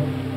Amen.